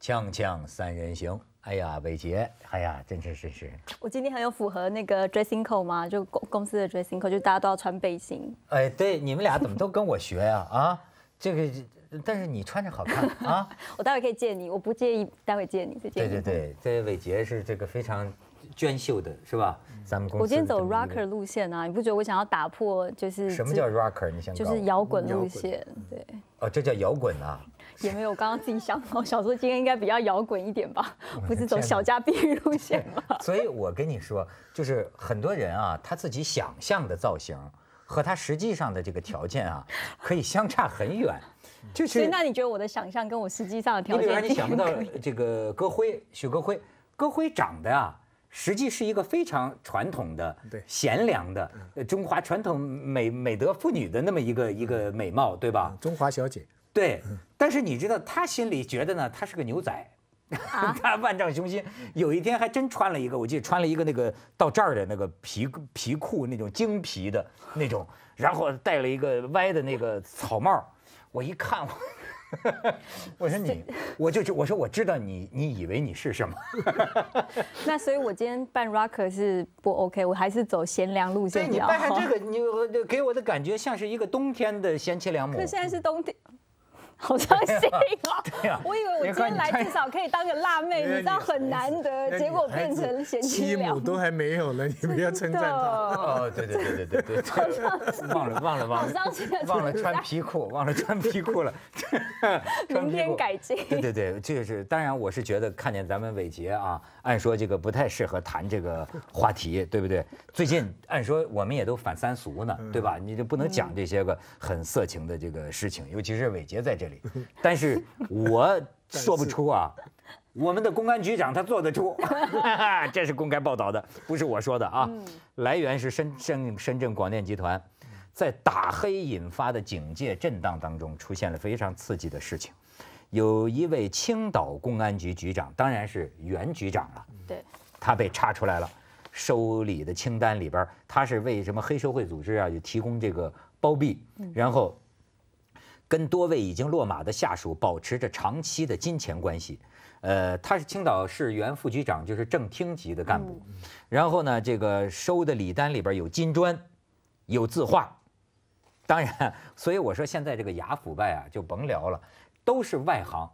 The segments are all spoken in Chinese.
锵锵三人行，哎呀，伟杰，哎呀，真是真是，我今天很有符合那个 dressing code 吗？就公公司的 dressing code，就大家都要穿背心。哎，对，你们俩怎么都跟我学呀？啊，这个，但是你穿着好看啊。我待会可以借你，我不介意，待会借你，对。对对，这伟杰是这个非常娟秀的，是吧？咱们公司我今天走 rocker 路线啊，你不觉得我想要打破就是什么叫 rocker？你想就是摇滚路线？对，哦，这叫摇滚啊。也没有，我刚刚自己想到，想说今天应该比较摇滚一点吧，不是走小家碧玉路线吧？所以我跟你说，就是很多人啊，他自己想象的造型和他实际上的这个条件啊，可以相差很远。就是所以那你觉得我的想象跟我实际上的你比如说，条件一定你想不到这个歌辉，许歌辉，歌辉长得啊，实际是一个非常传统的、对贤良的呃中华传统美美德妇女的那么一个一个美貌，对吧？中华小姐，对。但是你知道，她心里觉得呢，她是个牛仔。啊 他万丈雄心，有一天还真穿了一个，我记得穿了一个那个到这儿的那个皮皮裤，那种精皮的那种，然后戴了一个歪的那个草帽。我一看，我 我说你，我就我说我知道你，你以为你是什么？那所以我今天扮 rocker 是不 OK，我还是走贤良路对你线比较好。扮上这个，你给我的感觉像是一个冬天的贤妻良母可。现在是冬天。好伤心哦！对啊我以为我今天来至少可以当个辣妹，你知道很难得，结果变成贤妻妻良母。都还没有了，你不要称赞他。哦，对对对对对对，忘了忘了忘好了。伤心忘了穿皮裤，忘了穿皮裤了。穿 明天改进。对对对，这个是当然，我是觉得看见咱们伟杰啊，按说这个不太适合谈这个话题，对不对？最近按说我们也都反三俗呢，对吧？你就不能讲这些个很色情的这个事情，尤其是伟杰在这里。但是我说不出啊，我们的公安局长他做得出，这是公开报道的，不是我说的啊。来源是深深深圳广电集团。在打黑引发的警戒震荡当中，出现了非常刺激的事情。有一位青岛公安局局长，当然是原局长了，对，他被查出来了，收礼的清单里边，他是为什么黑社会组织啊，就提供这个包庇，然后跟多位已经落马的下属保持着长期的金钱关系。呃，他是青岛市原副局长，就是正厅级的干部。然后呢，这个收的礼单里边有金砖，有字画。当然，所以我说现在这个雅腐败啊，就甭聊了，都是外行。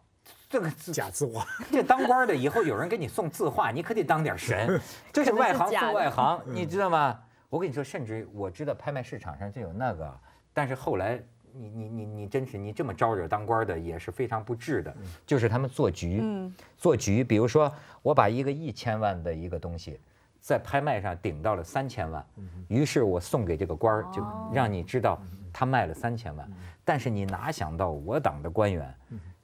这个字 假字画，这当官的以后有人给你送字画，你可得当点神。这是外行送外行，你知道吗？我跟你说，甚至我知道拍卖市场上就有那个，但是后来你你你你真是你这么招惹当官的也是非常不智的，就是他们做局，做局，比如说我把一个一千万的一个东西。在拍卖上顶到了三千万，于是我送给这个官儿，就让你知道他卖了三千万。但是你哪想到我党的官员，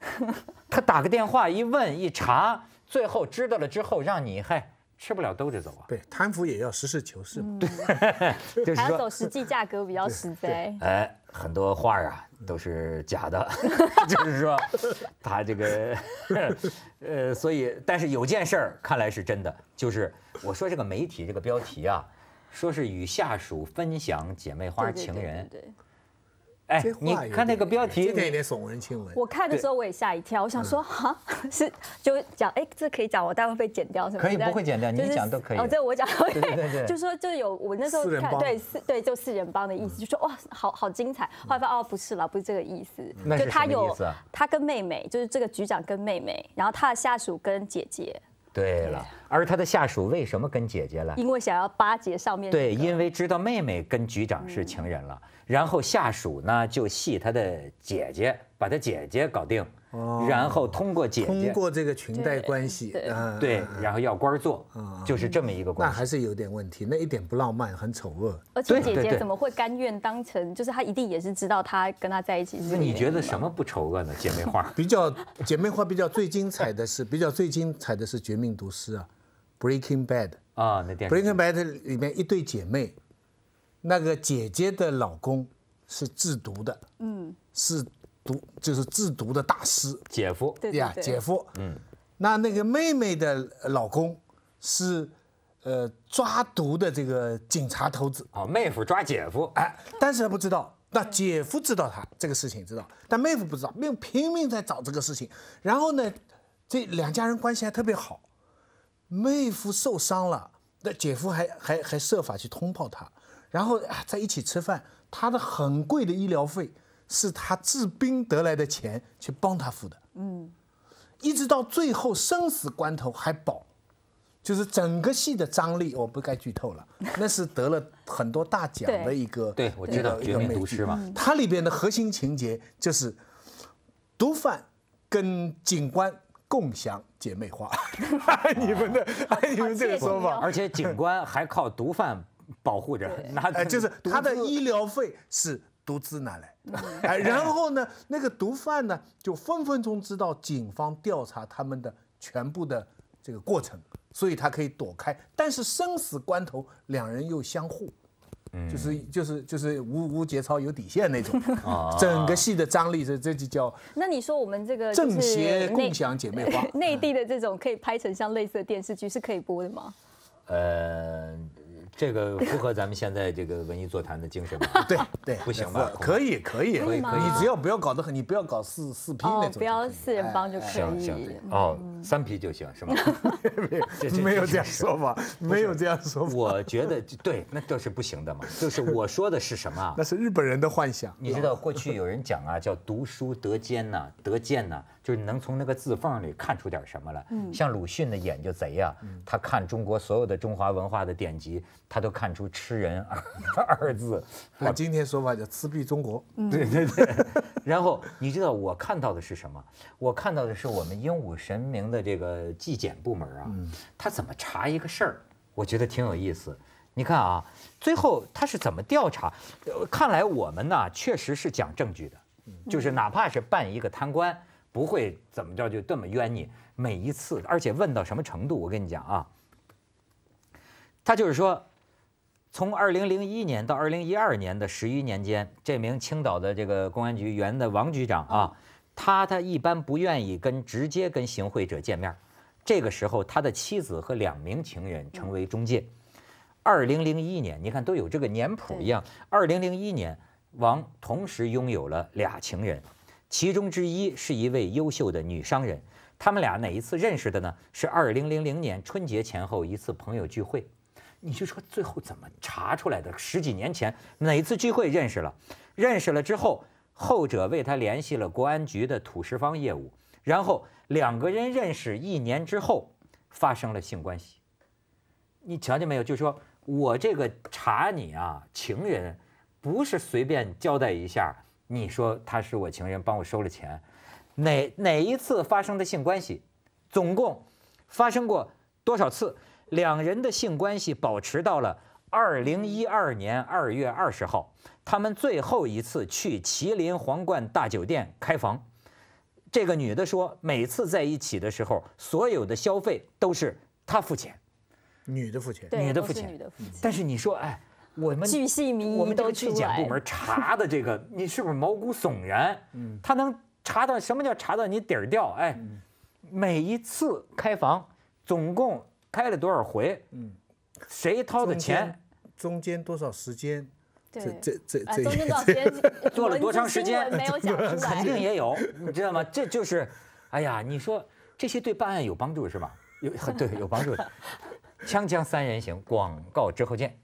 他打个电话一问一查，最后知道了之后，让你还吃不了兜着走啊。对，贪腐也要实事求是嘛。就是说还要走，实际价格比较实在。哎，很多画儿啊都是假的，就是说他这个，呃，所以但是有件事儿看来是真的，就是我说这个媒体这个标题啊，说是与下属分享姐妹花对对对情人，对对哎，你看那个标题，这点有点耸人听闻。我看的时候我也吓一跳，我想说哈是就讲哎这可以讲，我待会被剪掉什么？可以不会剪掉你就是讲都可以哦，这我讲 对对对对。就说就有我那时候看对四对就四人帮的意思，就说哇好好精彩。后来发现哦不是了，不是这个意思，就他有他跟妹妹，就是这个局长跟妹妹，然后他的下属跟姐姐，对了，而他的下属为什么跟姐姐了？因为想要巴结上面对，因为知道妹妹跟局长是情人了，然后下属呢就戏他的姐姐，把他姐姐搞定，然后通过姐姐，通过这个裙带关系对，嗯对然后要官做，就是这么一个那关系。那还是有点问题，那一点不浪漫，很丑恶。而且姐姐怎么会甘愿当成？就是她一定也是知道他跟他在一起是那你觉得？什么不丑恶呢？姐妹花？比较姐妹花比较最精彩的是，比较最精彩的是《绝命毒师》啊，《Breaking Bad》。啊，那电 Breaking Bad 里面一对姐妹，那个姐姐的老公是制毒的，嗯，是毒就是制毒的大师姐夫，呀，对对对姐夫，嗯，那那个妹妹的老公是呃抓毒的这个警察头子，哦，妹夫抓姐夫，哎，但是他不知道，那姐夫知道他这个事情知道，但妹夫不知道，妹夫拼命在找这个事情，然后呢，这两家人关系还特别好。妹夫受伤了，那姐夫还还还设法去通报他，然后啊在一起吃饭。他的很贵的医疗费是他治病得来的钱去帮他付的。嗯，一直到最后生死关头还保，就是整个戏的张力，我不该剧透了，那是得了很多大奖的一个。对，我知道《绝命毒师》嘛。它里边的核心情节就是毒贩跟警官。共享姐妹花，你们的你们这个说法，而且警官还靠毒贩保护着，拿就是他的医疗费是独资拿来，哎，然后呢，那个毒贩呢就分分钟知道警方调查他们的全部的这个过程，所以他可以躲开，但是生死关头两人又相互。就是就是就是无无节操有底线那种，整个戏的张力，这这就叫。那你说我们这个正邪共享姐妹花，内地的这种可以拍成像类似的电视剧是可以播的吗？呃。这个符合咱们现在这个文艺座谈的精神吗？对对，不行吧？可以可以可以，你只要不要搞得很，你不要搞四四批那种，不要四人帮就可以。行行哦，三批就行是吗？没有这样说法，没有这样说法。我觉得对，那这是不行的嘛。就是我说的是什么？那是日本人的幻想。你知道过去有人讲啊，叫读书得尖呐，得见呐。就是能从那个字缝里看出点什么来。嗯，像鲁迅的眼就贼啊，他看中国所有的中华文化的典籍，他都看出“吃人 ”二字。按今天说法叫“吃闭中国”。对对对。然后你知道我看到的是什么？我看到的是我们鹦鹉神明的这个纪检部门啊，他怎么查一个事儿？我觉得挺有意思。你看啊，最后他是怎么调查？看来我们呢确实是讲证据的，就是哪怕是办一个贪官。不会怎么着就这么冤你，每一次，而且问到什么程度？我跟你讲啊，他就是说，从二零零一年到二零一二年的十一年间，这名青岛的这个公安局原的王局长啊，他他一般不愿意跟直接跟行贿者见面，这个时候他的妻子和两名情人成为中介。二零零一年，你看都有这个年谱一样，二零零一年，王同时拥有了俩情人。其中之一是一位优秀的女商人，他们俩哪一次认识的呢？是二零零零年春节前后一次朋友聚会。你就说最后怎么查出来的？十几年前哪一次聚会认识了？认识了之后，后者为他联系了国安局的土石方业务，然后两个人认识一年之后发生了性关系。你瞧见没有？就是说我这个查你啊，情人不是随便交代一下。你说他是我情人，帮我收了钱，哪哪一次发生的性关系，总共发生过多少次？两人的性关系保持到了二零一二年二月二十号，他们最后一次去麒麟皇冠大酒店开房。这个女的说，每次在一起的时候，所有的消费都是她付钱，女的付钱，女的付钱。但是你说，哎。我们巨细靡遗都纪检部门查的这个，你是不是毛骨悚然？嗯，他能查到什么叫查到你底儿掉？哎，每一次开房，总共开了多少回？嗯，谁掏的钱？中间多少时间？这这这这中间多少时间？做了多长时间？没有讲出来，肯定也有，你知道吗？这就是，哎呀，你说这些对办案有帮助是吧？有对有帮助的。锵锵三人行，广告之后见。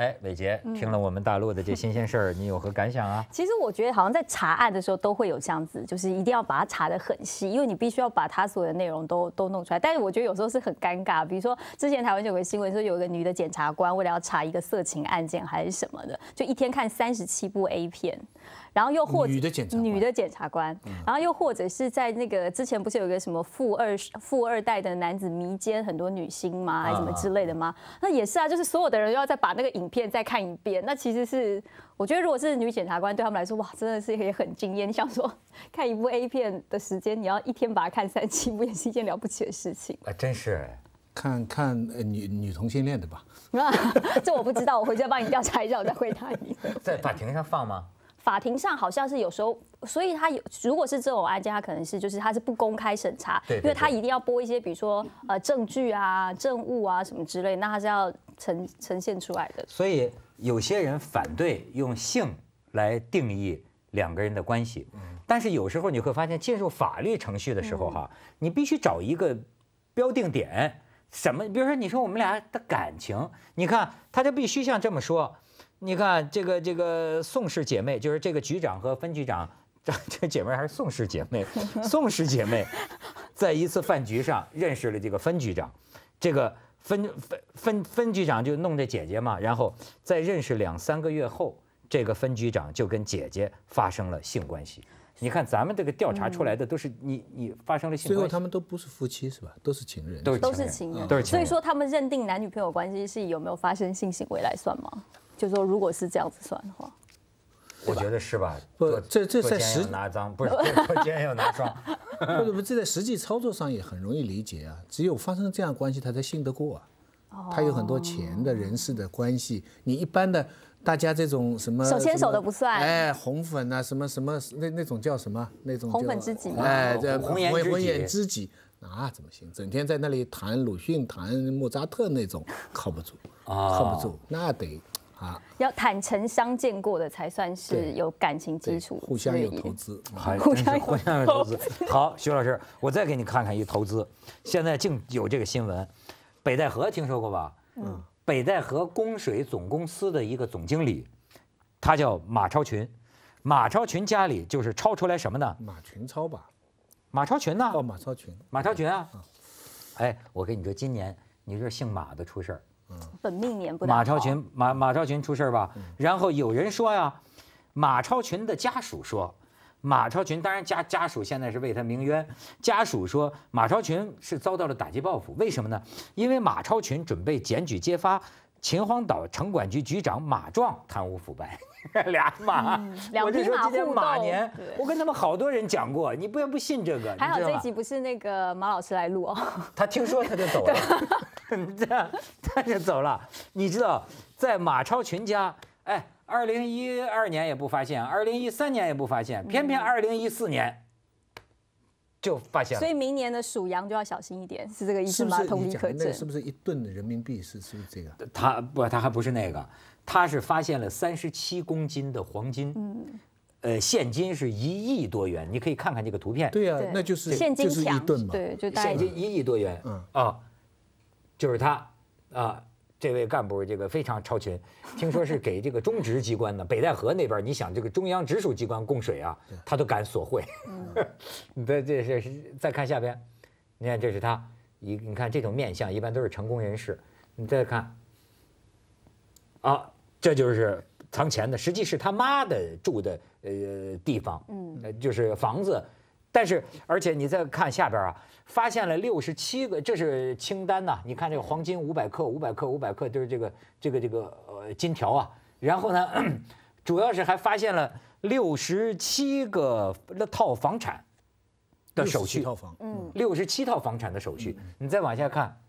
哎，伟杰，听了我们大陆的这新鲜事儿，你有何感想啊？其实我觉得好像在查案的时候都会有这样子，就是一定要把它查得很细，因为你必须要把它所有的内容都都弄出来。但是我觉得有时候是很尴尬，比如说之前台湾就有个新闻说，有一个女的检察官为了要查一个色情案件还是什么的，就一天看三十七部 A 片。然后又或者女的检察女的检察官，然后又或者是在那个之前不是有一个什么富二富二代的男子迷奸很多女星吗？还是什么之类的吗？那也是啊，就是所有的人要再把那个影片再看一遍。那其实是我觉得，如果是女检察官对他们来说，哇，真的是也很惊艳。你想说看一部 A 片的时间，你要一天把它看三七部，也是一件了不起的事情。啊，真是，看看女女同性恋的吧？这我不知道，我回家帮你调查一下，我再回答你。在法庭上放吗？法庭上好像是有时候，所以他有如果是这种案件，他可能是就是他是不公开审查，因为他一定要播一些比如说呃证据啊、证物啊什么之类，那他是要呈呈现出来的。所以有些人反对用性来定义两个人的关系，但是有时候你会发现，进入法律程序的时候哈，你必须找一个标定点，什么？比如说你说我们俩的感情，你看他就必须像这么说。你看这个这个宋氏姐妹，就是这个局长和分局长，这这姐妹还是宋氏姐妹，宋氏姐妹，在一次饭局上认识了这个分局长，这个分分分分局长就弄这姐姐嘛，然后在认识两三个月后，这个分局长就跟姐姐发生了性关系。你看咱们这个调查出来的都是你你发生了性关系最后，他们都不是夫妻是吧？都是情人。都是情人，都是情人所以说他们认定男女朋友关系是以有没有发生性行为来算吗？就说如果是这样子算的话，我觉得是吧？不这这在实拿脏，不是今天要拿 双。或者不，这在实际操作上也很容易理解啊。只有发生这样关系，他才信得过啊。他有很多钱的人事的关系，你一般的大家这种什么手牵手的不算哎，红粉啊，什么什么那那种叫什么？那种红粉知己吗哎，这红颜知己红颜知己，那怎么行？整天在那里谈鲁迅、谈莫扎特那种，靠不住，啊靠不住，那得啊，要坦诚相见过的才算是有感情基础，互相有投资。还互相有互相有投资。好，徐老师，我再给你看看一投资，现在竟有这个新闻，北戴河听说过吧？嗯，北戴河供水总公司的一个总经理，他叫马超群，马超群家里就是超出来什么呢？马群超吧？马超群呢？哦，马超群，马超群啊！哎，我跟你说，今年你说姓马的出事儿，本命年不马超群马马超群出事儿吧？然后有人说呀，马超群的家属说，马超群当然家家属现在是为他鸣冤，家属说马超群是遭到了打击报复，为什么呢？因为马超群准备检举揭发秦皇岛城管局局长马壮贪污腐败。俩马，两我就匹马说今天互马年，我跟他们好多人讲过，你不要不信这个，还好这一集不是那个马老师来录哦，他听说他就走了，这样他就走了。你知道，在马超群家，哎，二零一二年也不发现，二零一三年也不发现，偏偏二零一四年就发现了。所以明年的属羊就要小心一点，是这个意思吗？同理可证。是不是一吨的人民币？是是不是这个？他不，他还不是那个，他是发现了三十七公斤的黄金，呃，现金是一亿多元，你可以看看这个图片。对呀、对那就是现金就是一强吨嘛。对，就现金一亿多元，嗯啊，就是他啊，这位干部这个非常超群，听说是给这个中直机关的，北戴河那边，你想这个中央直属机关供水啊，他都敢索贿。你再这是是再看下边，你看这是他一，你看这种面相一般都是成功人士，你再看，啊，这就是藏钱的，实际是他妈的住的呃地方，嗯，就是房子，但是而且你再看下边啊，发现了六十七个，这是清单呐、你看这个黄金五百克，五百克，五百克，就是这个这个这个呃金条啊，然后呢，主要是还发现了六十七个那套房产的手续，套房，嗯，六十七套房产的手续。你再往下看，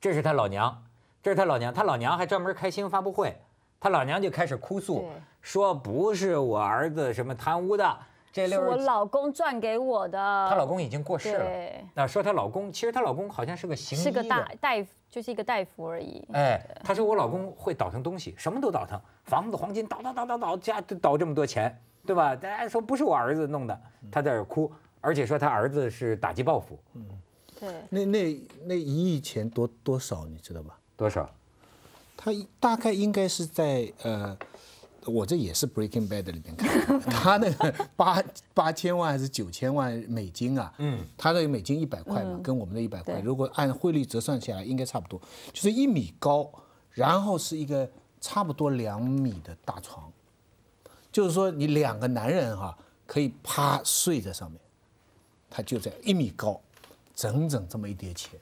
这是他老娘，这是他老娘，他老娘还专门开新闻发布会，他老娘就开始哭诉，说不是我儿子什么贪污的，这是我六十，老公赚给我的。她老公已经过世了。对，那说她老公，其实她老公好像是个行医是个大。大夫，就是一个大夫而已。哎，她说我老公会倒腾东西，什么都倒腾，房子、黄金倒倒倒倒倒，家倒这么多钱，对吧？大家说不是我儿子弄的，她在这儿哭，而且说她儿子是打击报复，嗯对，那那那一亿钱多多少你知道吧？多少？他大概应该是在呃，我这也是 Breaking Bad 里面看，他那个八八千万还是九千万美金啊？嗯，他那个美金一百块嘛，跟我们的一百块，如果按汇率折算下来，应该差不多，就是一米高，然后是一个差不多两米的大床，就是说你两个男人哈、可以趴睡在上面，他就在一米高，整整这么一叠钱。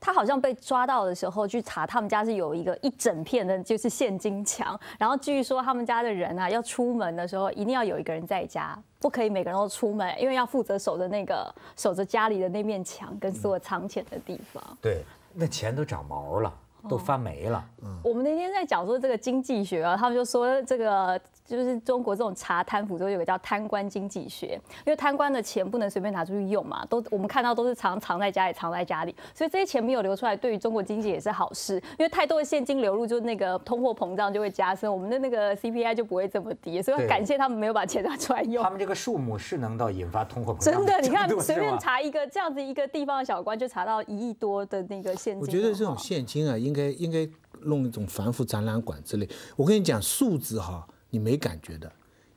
他好像被抓到的时候去查，他们家是有一个一整片的，就是现金墙。然后据说他们家的人啊，要出门的时候一定要有一个人在家，不可以每个人都出门，因为要负责守着那个守着家里的那面墙跟所有藏钱的地方。对，那钱都长毛了。都发霉了。我们那天在讲说这个经济学啊，他们就说这个就是中国这种查贪腐都有个叫贪官经济学，因为贪官的钱不能随便拿出去用嘛，都我们看到都是藏藏在家里，藏在家里，所以这些钱没有流出来，对于中国经济也是好事，因为太多的现金流入，就那个通货膨胀就会加深，我们的那个 CPI 就不会这么低，所以要感谢他们没有把钱拿出来用。他们这个数目是能到引发通货膨胀。真的，你看 随便查一个这样子一个地方的小官，就查到一亿多的那个现金。我觉得这种现金啊，应该应该。弄一种繁复展览馆之类，我跟你讲数字哈，你没感觉的，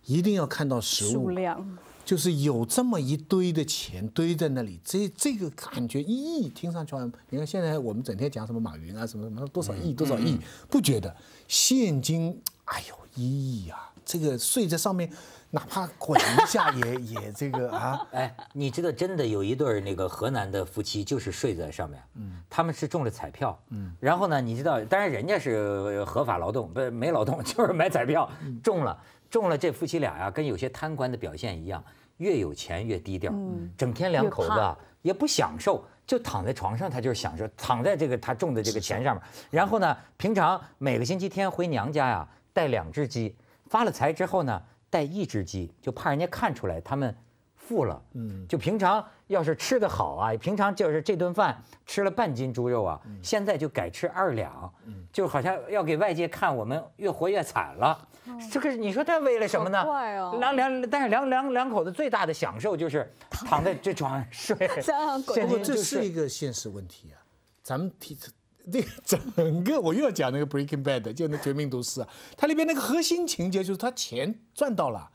一定要看到实物，数量，就是有这么一堆的钱堆在那里，这这个感觉一亿听上去，你看现在我们整天讲什么马云啊什么什么多少亿多少亿，不觉得现金，哎呦一亿啊，这个税在上面。哪怕滚一下也 也这个啊！哎，你知道真的有一对那个河南的夫妻就是睡在上面，嗯，他们是中了彩票，嗯，然后呢，你知道，当然人家是合法劳动，不没劳动，就是买彩票中了，中了这夫妻俩呀，跟有些贪官的表现一样，越有钱越低调，嗯。整天两口子也不享受，就躺在床上，他就是享受，躺在这个他中的这个钱上面，然后呢，平常每个星期天回娘家呀，带两只鸡，发了财之后呢。带一只鸡，就怕人家看出来他们富了。嗯，就平常要是吃的好啊，平常就是这顿饭吃了半斤猪肉啊，现在就改吃二两，就好像要给外界看我们越活越惨了。这个你说他为了什么呢？两两，但是两两两口子最大的享受就是躺在这床上睡。不过这是一个现实问题啊，咱们提。这整个我又要讲那个 Breaking Bad，就那绝命毒师啊，它里边那个核心情节就是他钱赚到了，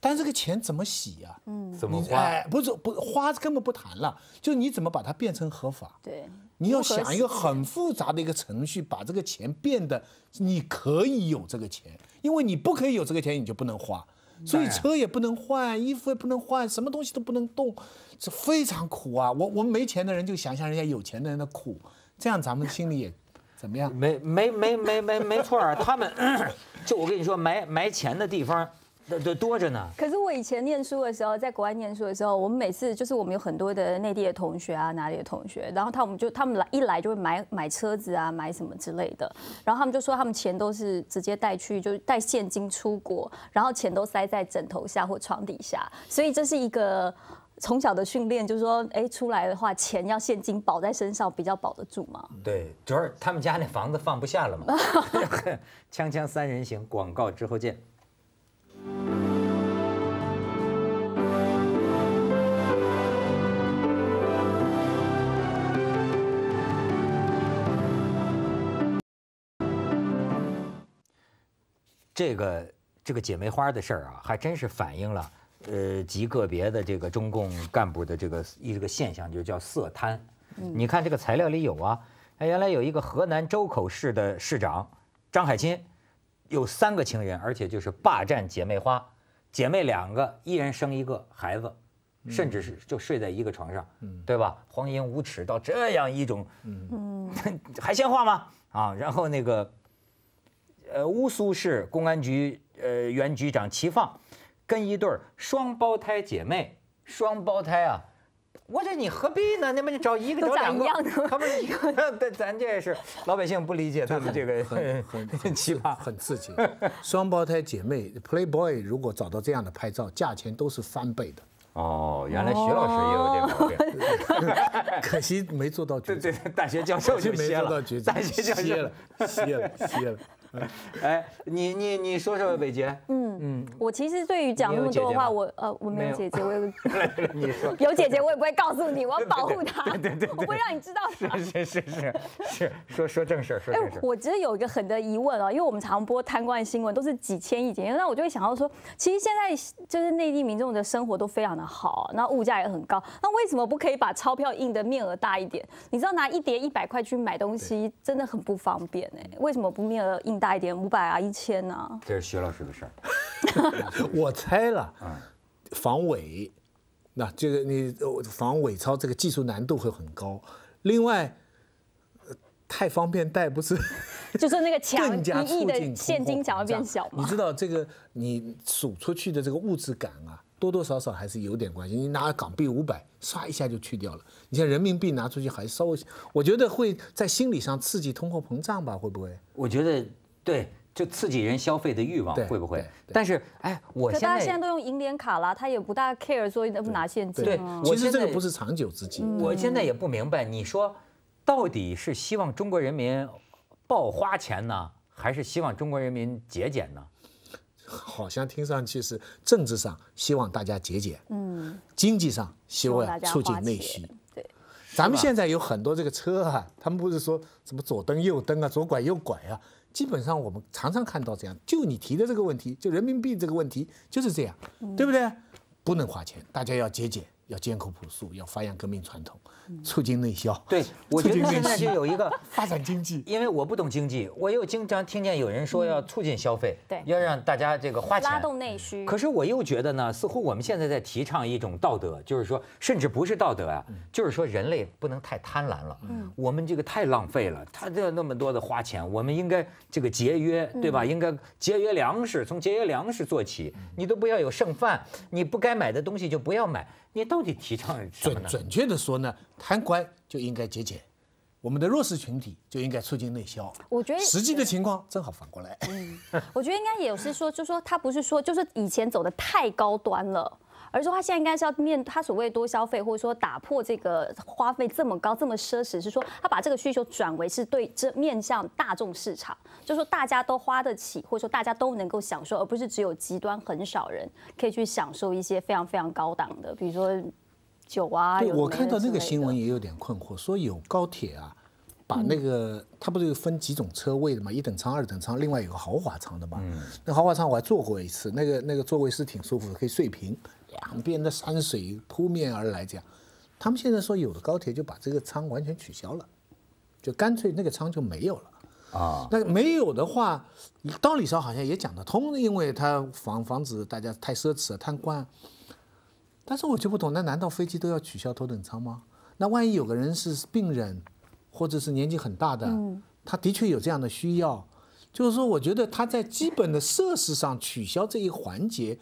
但这个钱怎么洗呀？嗯，怎么花？不是不花根本不谈了，就你怎么把它变成合法？对，你要想一个很复杂的一个程序，把这个钱变得你可以有这个钱，因为你不可以有这个钱，你就不能花，所以车也不能换，衣服也不能换，什么东西都不能动，是非常苦啊！我我们没钱的人就想想人家有钱的人的苦。这样咱们心里也怎么样？没没没没没没错啊，他们 就我跟你说，埋埋钱的地方都多着呢。可是我以前念书的时候，在国外念书的时候，我们每次就是我们有很多的内地的同学啊，哪里的同学，然后他们就他们来一来就会买 买车子啊，买什么之类的，然后他们就说他们钱都是直接带去，就是带现金出国，然后钱都塞在枕头下或床底下，所以这是一个。从小的训练就是说，哎，出来的话钱要现金保在身上，比较保得住嘛。对，主要是他们家那房子放不下了嘛。锵锵三人行，广告之后见。这个这个姐妹花的事儿啊，还真是反映了。呃，极个别的这个中共干部的这个一个现象，就叫色贪。你看这个材料里有啊，哎，原来有一个河南周口市的市长张海清，有三个情人，而且就是霸占姐妹花，姐妹两个，一人生一个孩子，甚至是就睡在一个床上，对吧？荒淫无耻到这样一种，嗯，还像话吗？啊，然后那个，呃，乌苏市公安局呃原局长齐放。跟一对双胞胎姐妹，双胞胎啊，我说你何必呢？那么你找一个找两个，他们一个，对咱这是老百姓不理解他们这个很 很奇葩，很刺激。双胞胎姐妹，Playboy 如果找到这样的拍照，价钱都是翻倍的。哦，原来徐老师也有这毛病，可惜没做到对对，大学教授就歇了，大学教授。歇了，歇了，歇了。哎，你你你说说伟杰，嗯嗯，我其实对于讲那么多的话，我呃我没有姐姐，我有 你说。有姐姐，我也不会告诉你，我要保护她，对对对，我不会让你知道。是是是是是，说说正事儿，说正事儿。我其实有一个很的疑问啊，因为我们常播贪官新闻都是几千亿、几千，那我就会想到说，其实现在就是内地民众的生活都非常的好，那物价也很高，那为什么不可以把钞票印的面额大一点？你知道拿一叠一百块去买东西真的很不方便哎，为什么不面额印大一点，五百啊，一千呐？这是徐老师的事儿。我猜了，防伪，那这个你防伪钞这个技术难度会很高。另外，太方便带不是？就是那个墙一亿的现金墙会变小吗？你知道这个你数出去的这个物质感啊，多多少少还是有点关系。你拿港币五百，唰一下就去掉了。你像人民币拿出去，还稍微，我觉得会在心理上刺激通货膨胀吧？会不会？我觉得对，就刺激人消费的欲望，会不会？但是，哎，我现在大家现在都用银联卡了，他也不大 care 说能不拿现金。对，其实这个不是长久之计。我现在也不明白，你说到底是希望中国人民暴花钱呢，还是希望中国人民节俭呢？好像听上去是政治上希望大家节俭，嗯，经济上希望促进内需。对，咱们现在有很多这个车啊，他们不是说什么左蹬右蹬啊，左拐右拐啊，基本上我们常常看到这样。就你提的这个问题，就人民币这个问题就是这样，对不对？不能花钱，大家要节俭。要艰苦朴素，要发扬革命传统，促进内销。对，我觉得现在就有一个 发展经济。因为我不懂经济，我又经常听见有人说要促进消费，对，要让大家这个花钱，拉动内需。可是我又觉得呢，似乎我们现在在提倡一种道德，就是说，甚至不是道德啊，就是说人类不能太贪婪了。嗯，我们这个太浪费了，他这那么多的花钱，我们应该这个节约，对吧？应该节约粮食，从节约粮食做起，你都不要有剩饭，你不该买的东西就不要买。你到底提倡什么呢？准准确的说呢，贪官就应该节俭，我们的弱势群体就应该促进内销。我觉得实际的情况正好反过来。嗯，我觉得应该也是说，就说他不是说，就是以前走的太高端了。而说他现在应该是要面他所谓多消费，或者说打破这个花费这么高、这么奢侈，是说他把这个需求转为是对这面向大众市场，就说大家都花得起，或者说大家都能够享受，而不是只有极端很少人可以去享受一些非常非常高档的，比如说酒啊。对，我看到那个新闻也有点困惑，说有高铁啊，把那个它不是分几种车位的嘛，一等舱、二等舱，另外有个豪华舱的嘛。嗯。那豪华舱我还坐过一次，那个那个座位是挺舒服的，可以睡平。两边的山水扑面而来，这样，他们现在说有的高铁就把这个舱完全取消了，就干脆那个舱就没有了啊。那没有的话，道理上好像也讲得通，因为它防防止大家太奢侈贪官。但是我就不懂，那难道飞机都要取消头等舱吗？那万一有个人是病人，或者是年纪很大的，他的确有这样的需要，就是说，我觉得他在基本的设施上取消这一环节。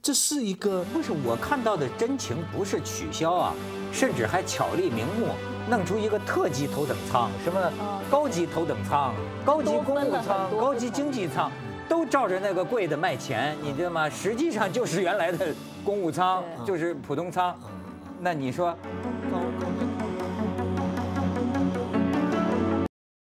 这是一个不是我看到的真情，不是取消啊，甚至还巧立名目，弄出一个特级头等舱，什么高级头等舱、高级公务舱、高级经济舱，都照着那个贵的卖钱，你知道吗？实际上就是原来的公务舱，就是普通舱。那你说？高